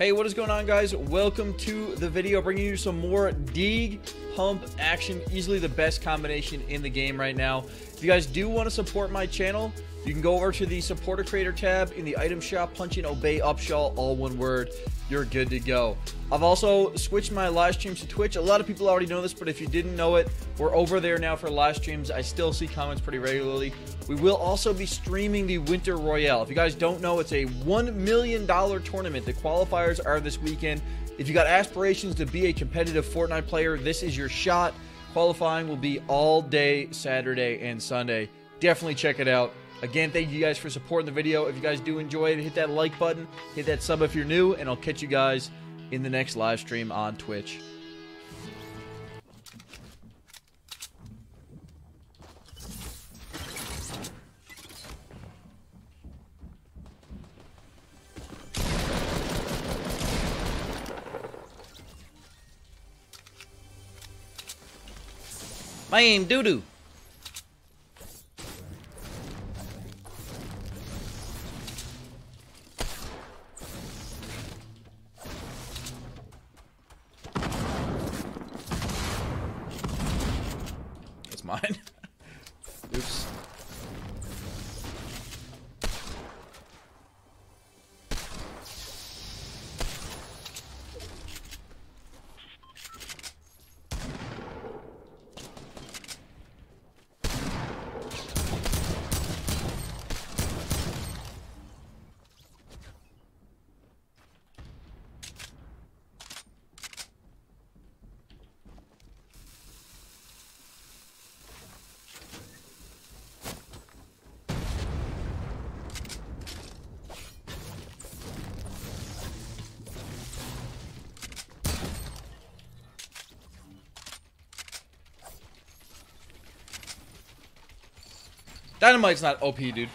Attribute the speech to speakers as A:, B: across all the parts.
A: Hey, what is going on, guys? Welcome to the video, bringing you some more Deeg Hump action. Easily the best combination in the game right now. If you guys do want to support my channel, you can go over to the supporter creator tab in the item shop, punch in obey Upshall, all one word. You're good to go. I've also switched my live streams to Twitch. A lot of people already know this, but if you didn't know it, we're over there now for live streams. I still see comments pretty regularly. We will also be streaming the Winter Royale. If you guys don't know, it's a $1 million tournament. The qualifiers are this weekend. If you got aspirations to be a competitive Fortnite player, this is your shot. Qualifying will be all day Saturday and Sunday. Definitely check it out. Again, thank you guys for supporting the video. If you guys do enjoy it, hit that like button, hit that sub if you're new, and I'll catch you guys in the next live stream on Twitch. My aim doo-doo. Mine. Dynamite's not OP, dude.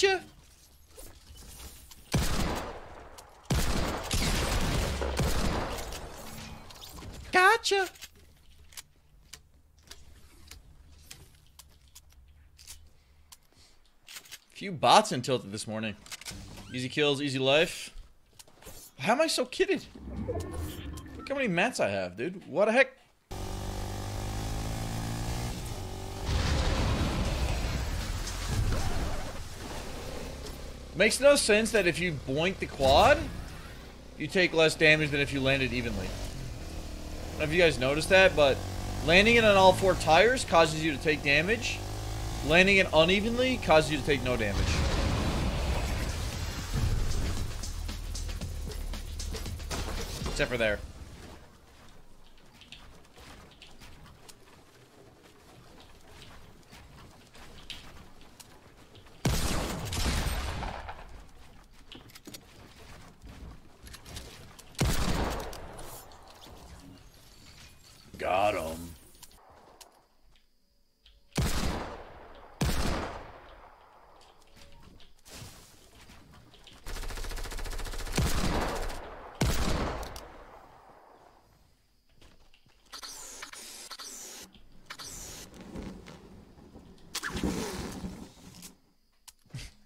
A: Gotcha. Gotcha. Few bots in tilted this morning. Easy kills, easy life. How am I so kidded? Look how many mats I have, dude. What the heck? Makes no sense that if you boink the quad, you take less damage than if you landed evenly. I don't know if you guys noticed that, but landing it on all four tires causes you to take damage. Landing it unevenly causes you to take no damage. Except for there.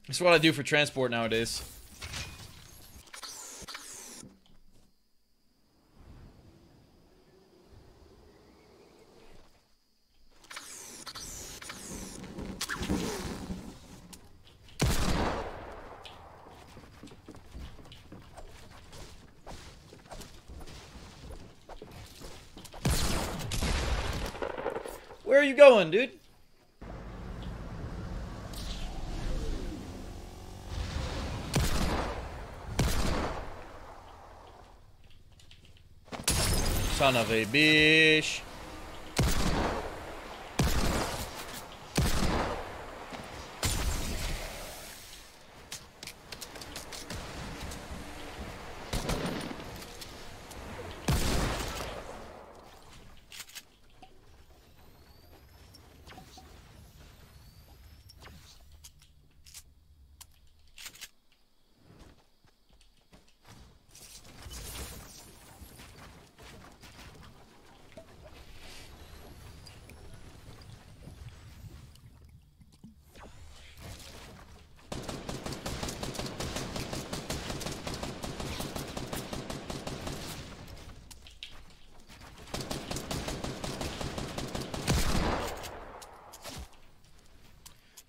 A: That's what I do for transport nowadays. Where are you going, dude? Son of a bitch.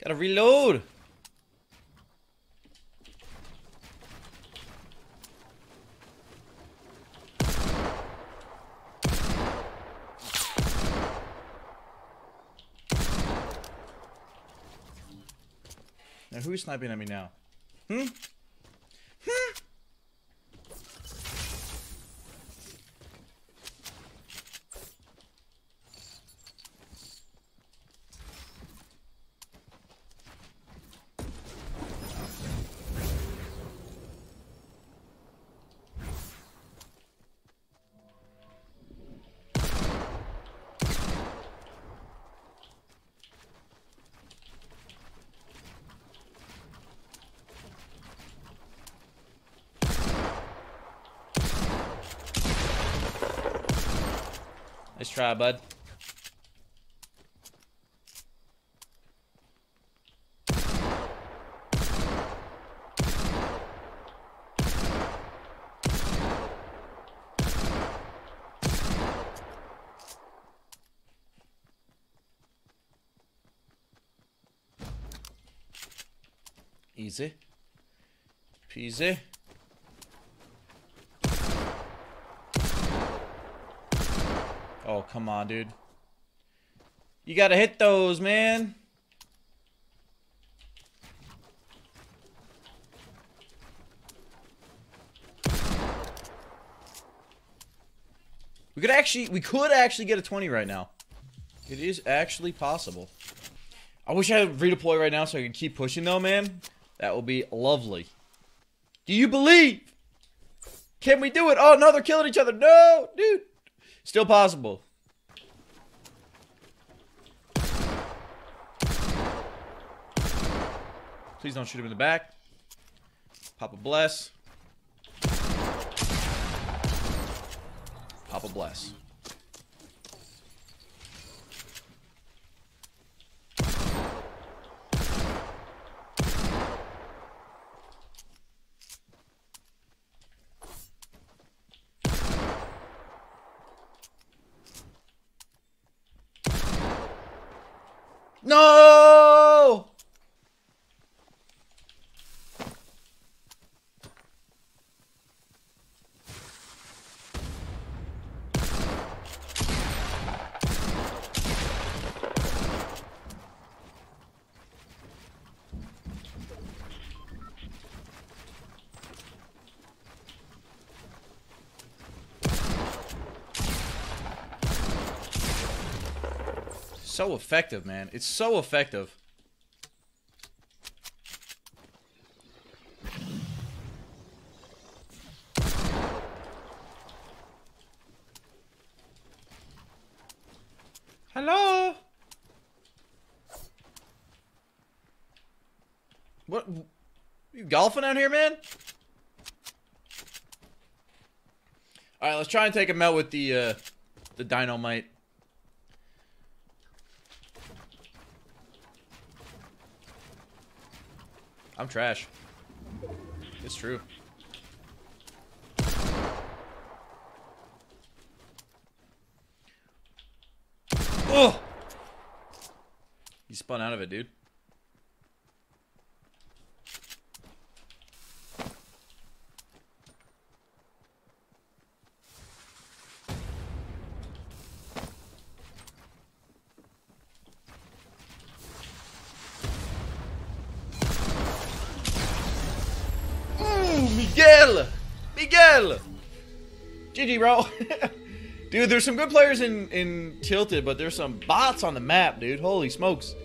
A: Gotta reload. Now who's sniping at me now? Hmm? Try, bud. Easy. Peasy. Oh, come on, dude. You gotta hit those, man. We could actually, we could actually get a 20 right now. It is actually possible. I wish I had redeploy right now so I could keep pushing though, man. That would be lovely. Do you believe? Can we do it? Oh, no, they're killing each other. No, dude. Still possible. Please don't shoot him in the back. Papa bless. Papa bless. No! So effective, man. It's so effective. Hello? What? You golfing out here, man? Alright, let's try and take him out with the, uh, the dynamite. I'm trash. It's true. Oh! He spun out of it, dude. Miguel! Miguel! GG, bro. Dude, there's some good players in, in Tilted, but there's some bots on the map, dude. Holy smokes.